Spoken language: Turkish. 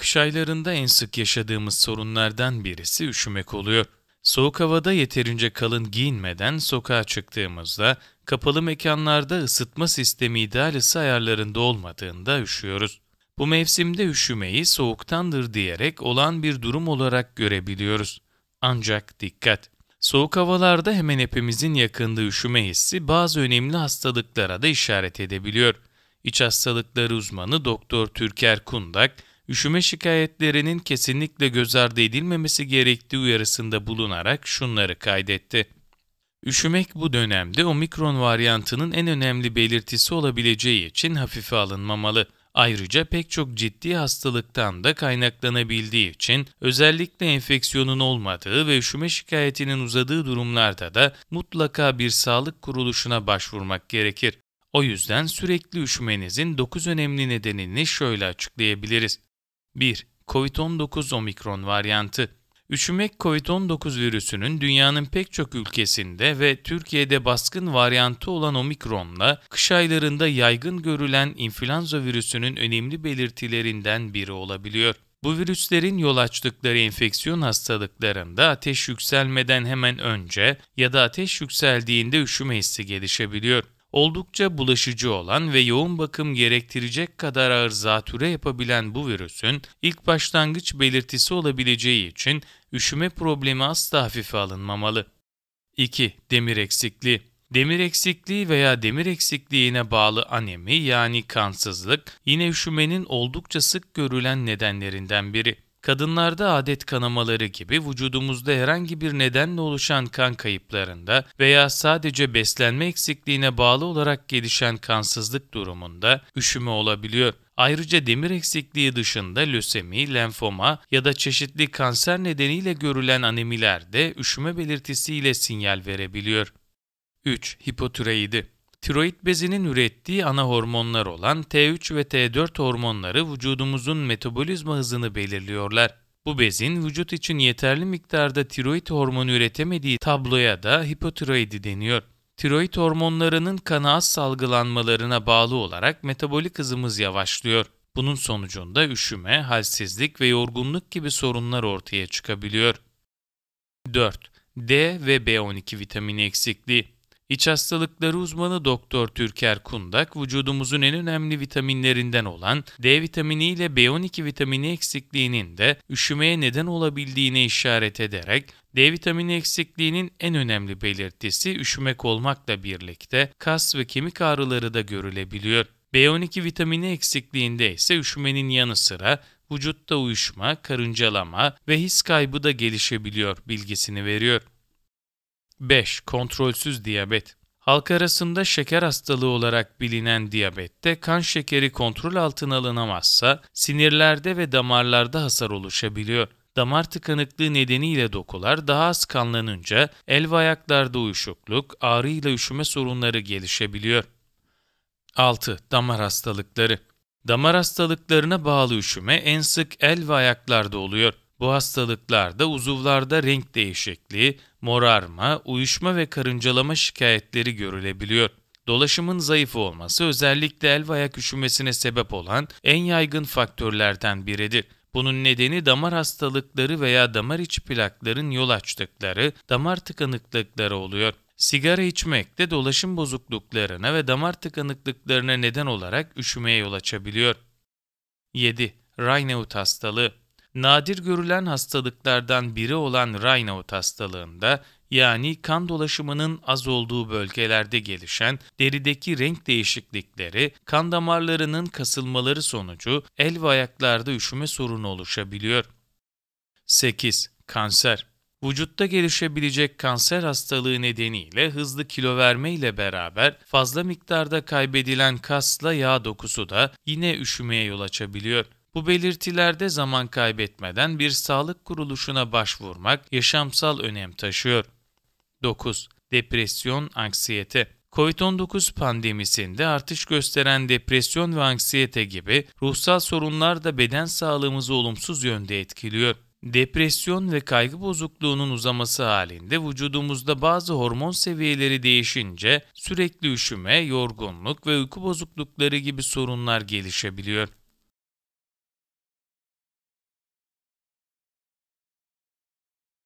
Kış aylarında en sık yaşadığımız sorunlardan birisi üşümek oluyor. Soğuk havada yeterince kalın giyinmeden sokağa çıktığımızda kapalı mekanlarda ısıtma sistemi ideal ısı ayarlarında olmadığında üşüyoruz. Bu mevsimde üşümeyi soğuktandır diyerek olan bir durum olarak görebiliyoruz. Ancak dikkat! Soğuk havalarda hemen hepimizin yakında üşüme hissi bazı önemli hastalıklara da işaret edebiliyor. İç hastalıkları uzmanı Doktor Türker Kundak, üşüme şikayetlerinin kesinlikle göz ardı edilmemesi gerektiği uyarısında bulunarak şunları kaydetti. Üşümek bu dönemde omikron varyantının en önemli belirtisi olabileceği için hafife alınmamalı. Ayrıca pek çok ciddi hastalıktan da kaynaklanabildiği için özellikle enfeksiyonun olmadığı ve üşüme şikayetinin uzadığı durumlarda da mutlaka bir sağlık kuruluşuna başvurmak gerekir. O yüzden sürekli üşümenizin 9 önemli nedenini şöyle açıklayabiliriz. 1. Covid-19 omikron varyantı Üşümek COVID-19 virüsünün dünyanın pek çok ülkesinde ve Türkiye'de baskın varyantı olan omikronla kış aylarında yaygın görülen influenza virüsünün önemli belirtilerinden biri olabiliyor. Bu virüslerin yol açtıkları enfeksiyon hastalıklarında ateş yükselmeden hemen önce ya da ateş yükseldiğinde üşüme hissi gelişebiliyor oldukça bulaşıcı olan ve yoğun bakım gerektirecek kadar ağır zatüre yapabilen bu virüsün ilk başlangıç belirtisi olabileceği için üşüme problemi asla hafife alınmamalı. 2. Demir eksikliği Demir eksikliği veya demir eksikliğine bağlı anemi yani kansızlık yine üşümenin oldukça sık görülen nedenlerinden biri. Kadınlarda adet kanamaları gibi vücudumuzda herhangi bir nedenle oluşan kan kayıplarında veya sadece beslenme eksikliğine bağlı olarak gelişen kansızlık durumunda üşüme olabiliyor. Ayrıca demir eksikliği dışında lösemi, lenfoma ya da çeşitli kanser nedeniyle görülen anemiler de üşüme belirtisiyle sinyal verebiliyor. 3. Hipotiroidi Tiroid bezinin ürettiği ana hormonlar olan T3 ve T4 hormonları vücudumuzun metabolizma hızını belirliyorlar. Bu bezin vücut için yeterli miktarda tiroid hormonu üretemediği tabloya da hipotiroidi deniyor. Tiroid hormonlarının kana az salgılanmalarına bağlı olarak metabolik hızımız yavaşlıyor. Bunun sonucunda üşüme, halsizlik ve yorgunluk gibi sorunlar ortaya çıkabiliyor. 4. D ve B12 vitamini eksikliği İç hastalıkları uzmanı Doktor Türker Kundak, vücudumuzun en önemli vitaminlerinden olan D vitamini ile B12 vitamini eksikliğinin de üşümeye neden olabildiğine işaret ederek, D vitamini eksikliğinin en önemli belirtisi üşümek olmakla birlikte kas ve kemik ağrıları da görülebiliyor. B12 vitamini eksikliğinde ise üşümenin yanı sıra vücutta uyuşma, karıncalama ve his kaybı da gelişebiliyor bilgisini veriyor. 5. Kontrolsüz diyabet Halk arasında şeker hastalığı olarak bilinen diyabette kan şekeri kontrol altına alınamazsa sinirlerde ve damarlarda hasar oluşabiliyor. Damar tıkanıklığı nedeniyle dokular daha az kanlanınca el ve ayaklarda uyuşukluk, ağrı ile üşüme sorunları gelişebiliyor. 6. Damar hastalıkları Damar hastalıklarına bağlı üşüme en sık el ve ayaklarda oluyor. Bu hastalıklarda uzuvlarda renk değişikliği, morarma, uyuşma ve karıncalama şikayetleri görülebiliyor. Dolaşımın zayıf olması özellikle el ve ayak üşümesine sebep olan en yaygın faktörlerden biridir. Bunun nedeni damar hastalıkları veya damar içi plakların yol açtıkları damar tıkanıklıkları oluyor. Sigara içmek de dolaşım bozukluklarına ve damar tıkanıklıklarına neden olarak üşümeye yol açabiliyor. 7. Raynaud hastalığı Nadir görülen hastalıklardan biri olan Raynaud hastalığında yani kan dolaşımının az olduğu bölgelerde gelişen derideki renk değişiklikleri, kan damarlarının kasılmaları sonucu el ve ayaklarda üşüme sorunu oluşabiliyor. 8. Kanser Vücutta gelişebilecek kanser hastalığı nedeniyle hızlı kilo verme ile beraber fazla miktarda kaybedilen kasla yağ dokusu da yine üşümeye yol açabiliyor. Bu belirtilerde zaman kaybetmeden bir sağlık kuruluşuna başvurmak yaşamsal önem taşıyor. 9. Depresyon, anksiyete Covid-19 pandemisinde artış gösteren depresyon ve anksiyete gibi ruhsal sorunlar da beden sağlığımızı olumsuz yönde etkiliyor. Depresyon ve kaygı bozukluğunun uzaması halinde vücudumuzda bazı hormon seviyeleri değişince sürekli üşüme, yorgunluk ve uyku bozuklukları gibi sorunlar gelişebiliyor.